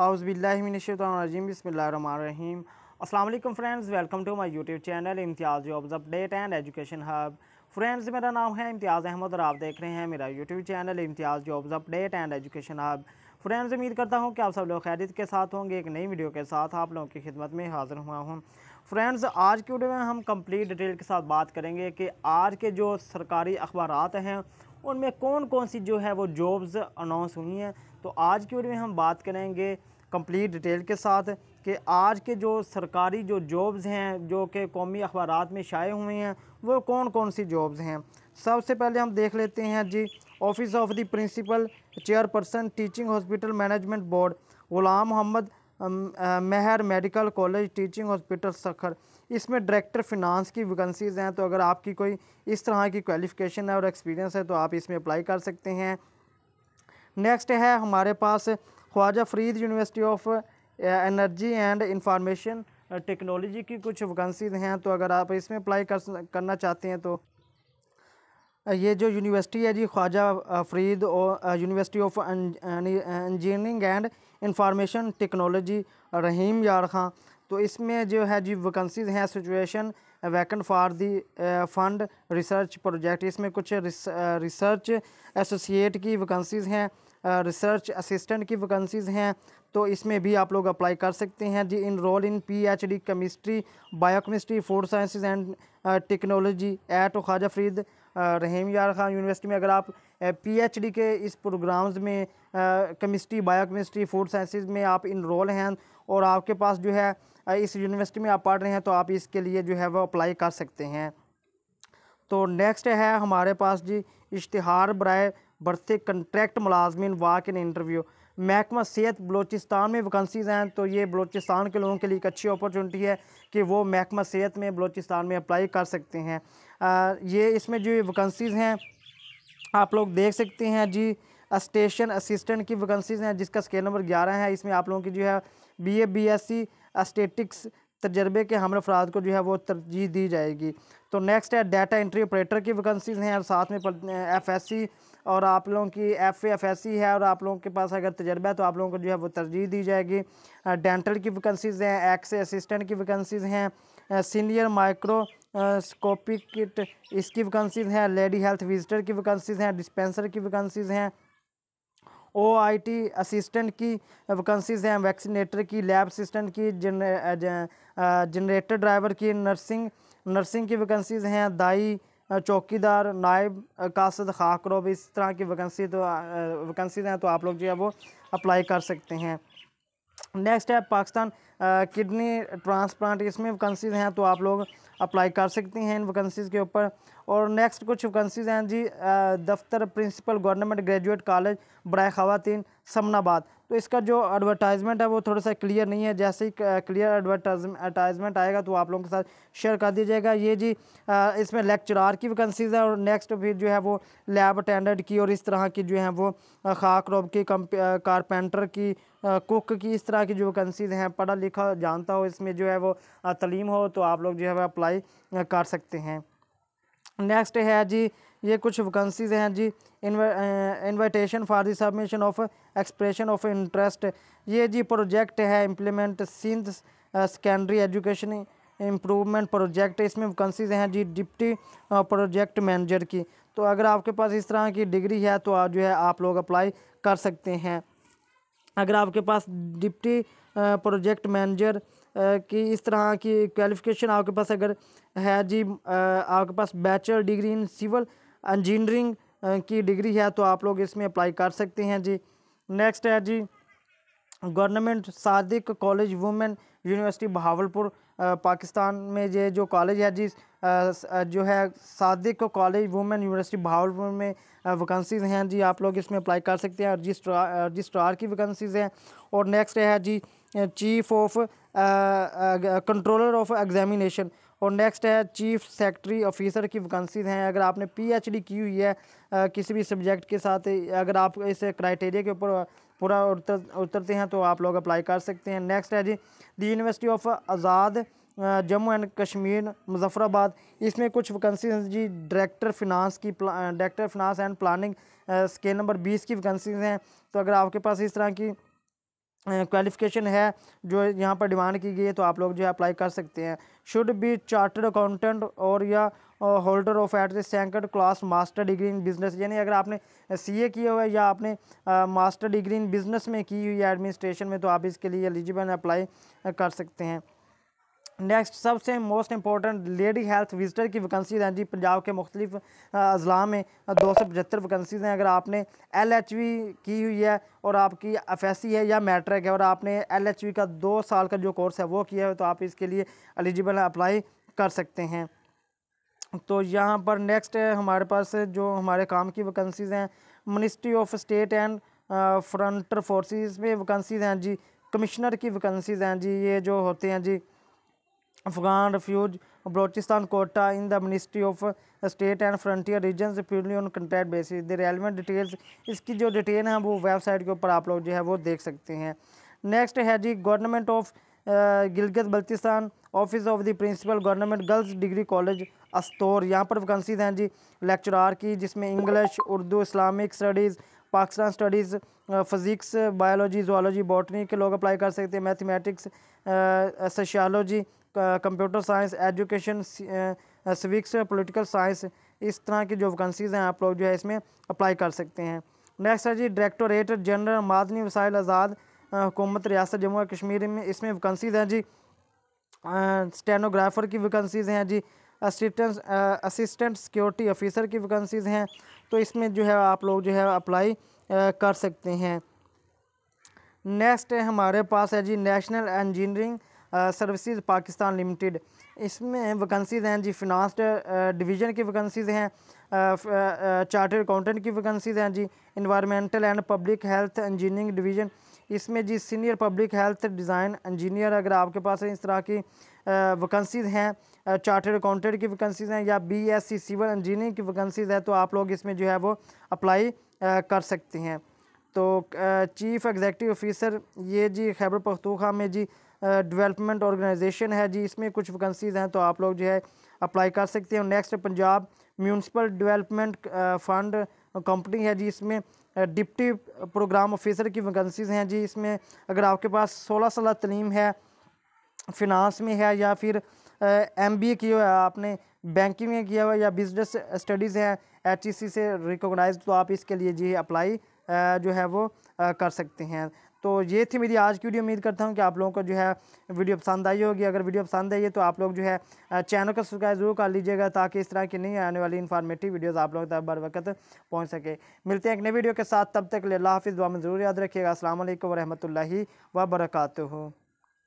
बिस्मिल्लाहिर्रहमानिर्रहीम अस्सलाम वालेकुम friends welcome to my YouTube channel Imtiaz jobs update and education hub friends मेरा नाम है इम्तियाज़ अहमद और आप देख रहे हैं मेरा YouTube channel Imtiaz jobs update and education hub friends उम्मीद करता हूँ कि आप सब लोग खैरियत के साथ होंगे, एक नई वीडियो के साथ आप लोगों की खिदमत में हाज़िर हुआ हूँ। फ्रेंड्स आज की वीडियो में हम कंप्लीट डिटेल के साथ बात करेंगे कि आज के जो सरकारी अखबार हैं, उनमें कौन कौन सी जो है वो जॉब्स अनाउंस हुई हैं। तो आज की वीडियो में हम बात करेंगे कंप्लीट डिटेल के साथ कि आज के जो सरकारी जो जॉब्स हैं, जो कि कौमी अखबार में शाये हुए हैं, वो कौन कौन सी जॉब्स हैं? सबसे पहले हम देख लेते हैं जी office of the principal chairperson teaching hospital management board Ghulam Mohammad Mahar medical college teaching hospital Sukkur. इसमें डायरेक्टर फिनांस की वैकेंसीज हैं तो अगर आपकी कोई इस तरह की क्वालिफ़िकेशन है और एक्सपीरियंस है तो आप इसमें अप्लाई कर सकते हैं। नेक्स्ट है हमारे पास Khwaja Farid university of energy and information technology की कुछ वैकेंसीज हैं तो अगर आप इसमें अप्लाई कर करना चाहते हैं तो। ये जो यूनिवर्सिटी है जी, ख्वाजा फरीद और university of engineering and information technology Rahim Yar Khan. तो इसमें जो है जी, वैकेंसीज हैं, situation vacant for the fund research project इसमें कुछ रिसर्च एसोसिएट की वैकेंसीज हैं रिसर्च असिस्टेंट की वैकेंसीज़ हैं तो इसमें भी आप लोग अप्लाई कर सकते हैं। जी enrol in P H D chemistry biochemistry food sciences and technology at Khwaja Farid Rahim Yar Khan university में, अगर आप पीएचडी के इस प्रोग्राम्स में केमिस्ट्री बायोकेमिस्ट्री फ़ूड साइंसेज में आप इनरोल हैं और आपके पास जो है इस यूनिवर्सिटी में आप पढ़ रहे हैं तो आप इसके लिए जो है वो अप्लाई कर सकते हैं। तो नेक्स्ट है हमारे पास जी इश्तहार बरए बढ़ते कंट्रैक्ट मुलाजमिन वाक इन इंटरव्यू महकमा सेहत बलोचिस्तान में वैकेंसीज हैं तो ये बलोचिस्तान के लोगों के लिए एक अच्छी अपॉर्चुनिटी है कि वो महकमा सेहत में बलोचिस्तान में अप्लाई कर सकते हैं। आ, ये इसमें जो वैकेंसीज़ हैं आप लोग देख सकते हैं जी स्टेशन असिस्टेंट की वैकेंसीज़ हैं जिसका स्केल नंबर ग्यारह है। इसमें आप लोगों की जो है B A B S C statics तजर्बे के हमर अफराद को जो है वो तरजीह दी जाएगी। तो नेक्स्ट है डाटा एंट्री ऑपरेटर की वैकेंसीज हैं और साथ में एफ़ एस सी और आप लोगों की एफ़ एफ़ एस सी है और आप लोगों के पास अगर तजर्बा है तो आप लोगों को जो है वो तरजीह दी जाएगी। डेंटल की वैकेंसीज हैं एक्स असिस्टेंट की वैकेंसीज हैं सीनियर माइक्रो स्कोपिक किट इसकी वैकेंसीज हैं लेडी हेल्थ विजिटर की वैकेंसीज हैं डिस्पेंसर की वैकेंसीज हैं ओ आई टी असिस्टेंट की वैकेंसीज हैं वैक्सीनेटर की लैब असिस्टेंट की जनरेटर ड्राइवर की नर्सिंग नर्सिंग की वैकेंसीज हैं, दाई चौकीदार नायब कासद खाकरोब इस तरह की वैकेंसी तो वैकेंसीज हैं तो आप लोग जो है वो अप्लाई कर सकते हैं नेक्स्ट है पाकिस्तान किडनी ट्रांसप्लांट इसमें वैकेंसीज हैं तो आप लोग अप्लाई कर सकती हैं इन वैकेंसीज़ के ऊपर और नेक्स्ट कुछ वैकेंसीज हैं जी दफ्तर प्रिंसिपल गवर्नमेंट ग्रेजुएट कॉलेज बरए ख़वान समनाबाद तो इसका जो एडवर्टाइजमेंट है वो थोड़ा सा क्लियर नहीं है। जैसे ही क्लियर एडवर्टाइजमेंट आएगा तो आप लोगों के साथ शेयर कर दीजिएगा। ये जी इसमें लेक्चरार की वैकेंसीज़ है और नेक्स्ट फिर जो है वो लैब अटेंडेंट की और इस तरह की जो है वो खाक रोब की कारपेंटर की कुक की इस तरह की जो वैकेंसीज़ हैं, पढ़ा लिखा जानता हो, इसमें जो है वो तलीम हो तो आप लोग जो है वो अप्लाई कर सकते हैं। नेक्स्ट है जी ये कुछ वैकेंसीज हैं जी invitation for the submission of expression of interest ये जी प्रोजेक्ट है implement Sindh secondary education improvement project इसमें वैकेंसीज हैं जी डिप्टी प्रोजेक्ट मैनेजर की। तो अगर आपके पास इस तरह की डिग्री है तो जो है, आप लोग अप्लाई कर सकते हैं। अगर आपके पास डिप्टी प्रोजेक्ट मैनेजर की इस तरह की क्वालिफ़िकेशन आपके पास अगर है जी आपके पास bachelor degree in civil engineering की डिग्री है तो आप लोग इसमें अप्लाई कर सकते हैं जी। नेक्स्ट है जी government Sadiq college women university Bahawalpur Pakistan में ये जो कॉलेज है जी जो है Sadiq college women university Bahawalpur में वैकेंसीज़ हैं जी। आप लोग इसमें अप्लाई कर सकते हैं रजिस्ट्रार रजिस्ट्रार की वैकेंसीज़ हैं। और नेक्स्ट है जी chief of controller of examination और नेक्स्ट है चीफ सेक्रेटरी ऑफिसर की वैकेंसीज हैं। अगर आपने पीएचडी की हुई है आ, किसी भी सब्जेक्ट के साथ अगर आप इस क्राइटेरिया के ऊपर पूरा उतर उतरते हैं तो आप लोग अप्लाई कर सकते हैं। नेक्स्ट है जी the university of Azad Jammu and Kashmir Muzaffarabad. इसमें कुछ वैकेंसी जी डायरेक्टर फिनांस की director finance and planning scale number बीस की वैकेंसीज हैं। तो अगर आपके पास इस तरह की क्वालिफिकेशन है, जो यहाँ पर डिमांड की गई है तो आप लोग जो है अप्लाई कर सकते हैं। शुड बी चार्टर्ड अकाउंटेंट और या holder of at the second class master degree in business यानी अगर आपने सीए किया हुआ है या आपने मास्टर डिग्री इन बिज़नेस में की हुई है एडमिनिस्ट्रेशन में तो आप इसके लिए एलिजिबल अप्लाई कर सकते हैं। नेक्स्ट सबसे most important lady health visitor की वैकेंसीज हैं जी। पंजाब के मुख्तलिफ़ अजला में दो सौ पचहत्तर वैकेंसीज हैं। अगर आपने एल एच वी की हुई है और आपकी एफ़ एस सी है या मैट्रिक है और आपने एल एच वी का दो साल का जो कोर्स है वो किया है तो आप इसके लिए एलिजिबल अप्लाई कर सकते हैं। तो यहाँ पर नेक्स्ट हमारे पास जो हमारे काम की वैकेंसीज़ हैं ministry of state and frontier forces में वैकेंसीज़ हैं जी। कमिश्नर की वैकेंसीज़ हैं जी। ये जो होते हैं जी Afghan refugee Balochistan quota in the ministry of state and frontier region purely on contract basis the relevant details इसकी जो डिटेल है, वो वेबसाइट के ऊपर आप लोग जो है, वो देख सकते हैं। नेक्स्ट है जी government of Gilgit Baltistan office of the principal government girls degree college Astore यहाँ पर वैकेंसीज हैं जी लेक्चरार की, जिसमें English Urdu Islamic studies Pakistan studies physics biology zoology botany के लोग अप्लाई कर सकते हैं mathematics sociology computer science education civics political science इस तरह की जो वैकेंसीज़ हैं, आप लोग जो है इसमें अप्लाई कर सकते हैं। नेक्स्ट है जी डायरेक्टोरेट जनरल मादनी, वसाइल, आज़ाद हुकूमत, रियासत, जम्मू कश्मीर में इसमें वैकेंसीज़ हैं जी। स्टेनोग्राफर की वैकेंसीज़ हैं जी असिस्टेंट असिस्टेंट सिक्योरिटी ऑफिसर की वैकेंसीज़ हैं तो इसमें जो है आप लोग जो है अप्लाई कर सकते हैं। नेक्स्ट है हमारे पास है जी national engineering services Pakistan limited. इसमें वैकेंसीज़ हैं जी फिनांस डिवीज़न की वैकेंसीज़ हैं चार्टर्ड अकाउंटेंट की वैकेंसीज़ हैं जी environmental and public health engineering division इसमें जी senior public health design engineer अगर आपके पास इस तरह की वैकेंसीज़ हैं चार्टर्ड अकाउंटेंट की वैकेंसीज़ हैं या B S C civil engineering की वैकेंसीज़ है तो आप लोग इसमें जो है वो अप्लाई कर सकते हैं। तो चीफ़ एग्जेक्टिव ऑफिसर ये जी खैबर पख्तूखा में जी डेवलपमेंट ऑर्गेनाइजेशन है जी, इसमें कुछ वैकेंसीज़ हैं तो आप लोग जो है अप्लाई कर सकते हैं। Next Punjab municipal development fund company है जी, इसमें डिप्टी प्रोग्राम ऑफिसर की वैकेंसीज़ हैं जी, इसमें अगर आपके पास सोलह साल तलीम है फिनांस में है या फिर एम बी ए किया हुआ है, आपने बैंकिंग में किया हुआ या बिज़नेस स्टडीज़ हैं एच ई सी से रिकोगनाइज तो आप इसके लिए जी अप्लाई जो है वो कर सकते हैं। तो ये थी मेरी आज की वीडियो। उम्मीद करता हूँ कि आप लोगों को जो है वीडियो पसंद आई होगी। अगर वीडियो पसंद आई है तो आप लोग जो है चैनल का सब्सक्राइब ज़रूर कर लीजिएगा ताकि इस तरह की नई आने वाली इन्फॉर्मेटिव वीडियोस आप लोगों तक बर वक्त पहुँच सके। मिलते हैं एक नई वीडियो के साथ। तब तक अल्लाह हाफिज़। दुआ में ज़रूर याद रखिएगा। असल वरहमल वर्का